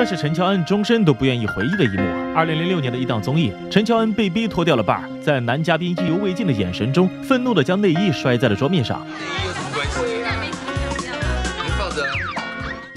这是陈乔恩终身都不愿意回忆的一幕。二零零六年的一档综艺，陈乔恩被逼脱掉了伴儿在男嘉宾意犹未尽的眼神中，愤怒地将内衣摔在了桌面上。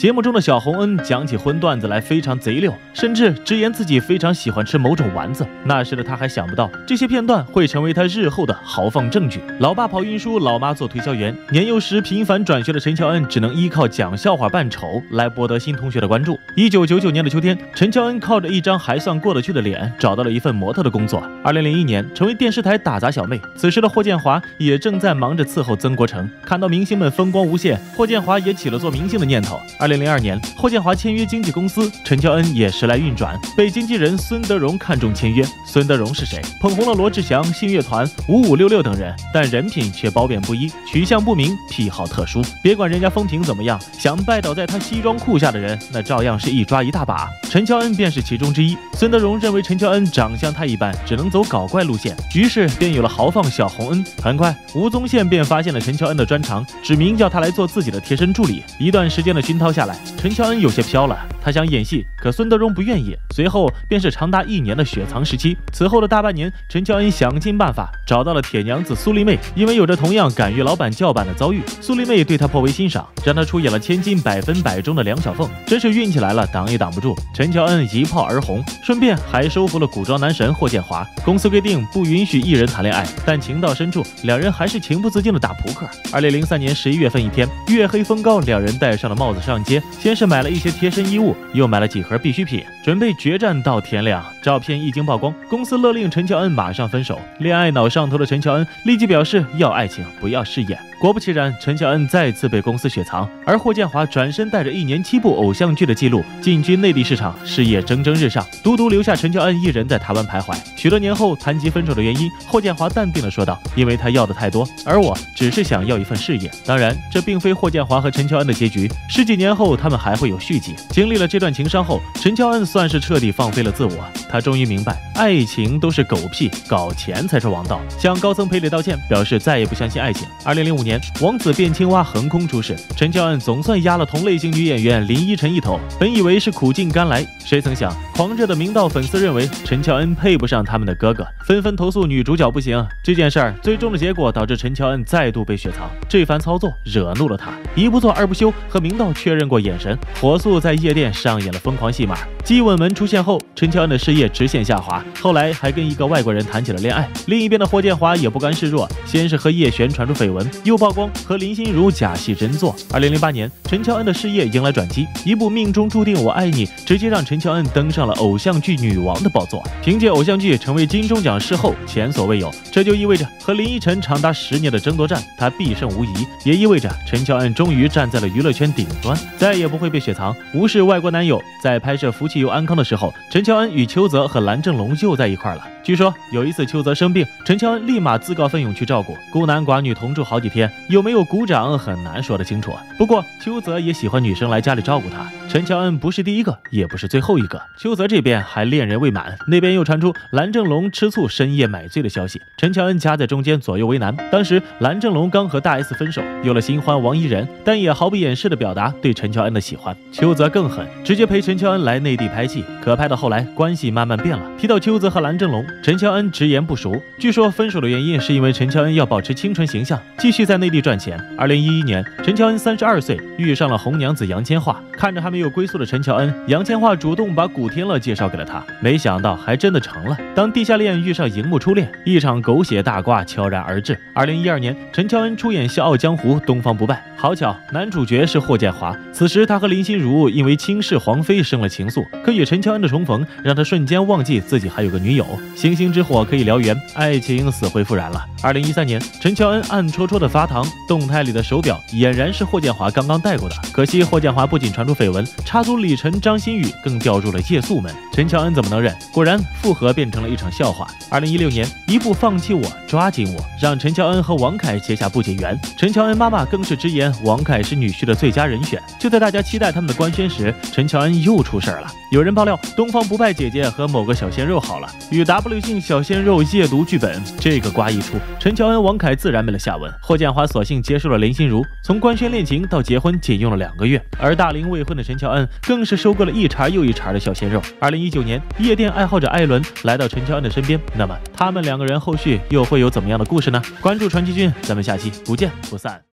节目中的小洪恩讲起荤段子来非常贼溜，甚至直言自己非常喜欢吃某种丸子。那时的他还想不到这些片段会成为他日后的豪放证据。老爸跑运输，老妈做推销员。年幼时频繁转学的陈乔恩只能依靠讲笑话扮丑来博得新同学的关注。一九九九年的秋天，陈乔恩靠着一张还算过得去的脸，找到了一份模特的工作。二零零一年，成为电视台打杂小妹。此时的霍建华也正在忙着伺候曾国成。看到明星们风光无限，霍建华也起了做明星的念头。二零零。零二年，霍建华签约经纪公司，陈乔恩也时来运转，被经纪人孙德荣看中签约。孙德荣是谁？捧红了罗志祥、信乐团、五五六六等人，但人品却褒贬不一，取向不明，癖好特殊。别管人家风评怎么样，想拜倒在他西装裤下的人，那照样是一抓一大把。陈乔恩便是其中之一。孙德荣认为陈乔恩长相太一般，只能走搞怪路线，于是便有了豪放小洪恩。很快，吴宗宪便发现了陈乔恩的专长，指名叫他来做自己的贴身助理。一段时间的熏陶下。下来，陈乔恩有些飘了。他想演戏，可孙德荣不愿意。随后便是长达一年的雪藏时期。此后的大半年，陈乔恩想尽办法找到了铁娘子苏丽妹，因为有着同样敢于老板叫板的遭遇，苏丽妹对他颇为欣赏，让他出演了《千金百分百》中的梁小凤。真是运气来了，挡也挡不住。陈乔恩一炮而红，顺便还收服了古装男神霍建华。公司规定不允许艺人谈恋爱，但情到深处，两人还是情不自禁的打扑克。二零零三年十一月份一天，月黑风高，两人戴上了帽子上街，先是买了一些贴身衣物。又买了几盒必需品，准备决战到天亮。照片一经曝光，公司勒令陈乔恩马上分手。恋爱脑上头的陈乔恩立即表示要爱情，不要事业。果不其然，陈乔恩再次被公司雪藏，而霍建华转身带着一年七部偶像剧的记录进军内地市场，事业蒸蒸日上，独独留下陈乔恩一人在台湾徘徊。许多年后谈及分手的原因，霍建华淡定地说道：“因为他要的太多，而我只是想要一份事业。当然，这并非霍建华和陈乔恩的结局。十几年后，他们还会有续集。经历了这段情伤后，陈乔恩算是彻底放飞了自我。他终于明白，爱情都是狗屁，搞钱才是王道。向高层赔礼道歉，表示再也不相信爱情。二零零五年。王子变青蛙横空出世，陈乔恩总算压了同类型女演员林依晨一头。本以为是苦尽甘来，谁曾想狂热的明道粉丝认为陈乔恩配不上他们的哥哥，纷纷投诉女主角不行。这件事儿最终的结果导致陈乔恩再度被雪藏。这番操作惹怒了他，一不做二不休，和明道确认过眼神，火速在夜店上演了疯狂戏码。基吻门出现后，陈乔恩的事业直线下滑，后来还跟一个外国人谈起了恋爱。另一边的霍建华也不甘示弱，先是和叶璇传出绯闻，又曝光和林心如假戏真做。二零零八年，陈乔恩的事业迎来转机，一部《命中注定我爱你》直接让陈乔恩登上了偶像剧女王的宝座。凭借偶像剧成为金钟奖视后，前所未有。这就意味着和林依晨长达十年的争夺战，她必胜无疑。也意味着陈乔恩终于站在了娱乐圈顶端，再也不会被雪藏，无视外国男友。在拍摄《夫妻又安康》的时候，陈乔恩与邱泽和蓝正龙又在一块了。据说有一次邱泽生病，陈乔恩立马自告奋勇去照顾，孤男寡女同住好几天，有没有鼓掌很难说得清楚。不过邱泽也喜欢女生来家里照顾他，陈乔恩不是第一个，也不是最后一个。邱泽这边还恋人未满，那边又传出蓝正龙吃醋深夜买醉的消息，陈乔恩夹在中间左右为难。当时蓝正龙刚和大 S 分手，有了新欢王一仁，但也毫不掩饰的表达对陈乔恩的喜欢。邱泽更狠，直接陪陈。陈乔恩来内地拍戏，可拍到后来关系慢慢变了。提到邱泽和蓝正龙，陈乔恩直言不熟。据说分手的原因是因为陈乔恩要保持清纯形象，继续在在内地赚钱。二零一一年，陈乔恩三十二岁，遇上了红娘子杨千嬅。看着还没有归宿的陈乔恩，杨千嬅主动把古天乐介绍给了他，没想到还真的成了。当地下恋遇上荧幕初恋，一场狗血大瓜悄然而至。二零一二年，陈乔恩出演《笑傲江湖》，东方不败。好巧，男主角是霍建华。此时他和林心如因为轻视皇妃。生了情愫，可与陈乔恩的重逢让他瞬间忘记自己还有个女友。星星之火可以燎原，爱情死灰复燃了。二零一三年，陈乔恩暗戳戳的发糖，动态里的手表俨然是霍建华刚刚戴过的。可惜霍建华不仅传出绯闻，插足李晨、张馨予，更掉入了夜宿门。陈乔恩怎么能忍？果然，复合变成了一场笑话。二零一六年，一部《放弃我，抓紧我》让陈乔恩和王凯结下不解缘。陈乔恩妈妈更是直言王凯是女婿的最佳人选。就在大家期待他们的官宣时，陈乔恩又。出事了！有人爆料，东方不败姐姐和某个小鲜肉好了。与 W 姓小鲜肉夜读剧本，这个瓜一出，陈乔恩、王凯自然没了下文。霍建华索性接受了林心如，从官宣恋情到结婚仅用了两个月。而大龄未婚的陈乔恩更是收割了一茬又一茬的小鲜肉。二零一九年，夜店爱好者艾伦来到陈乔恩的身边，那么他们两个人后续又会有怎么样的故事呢？关注传奇君，咱们下期不见不散。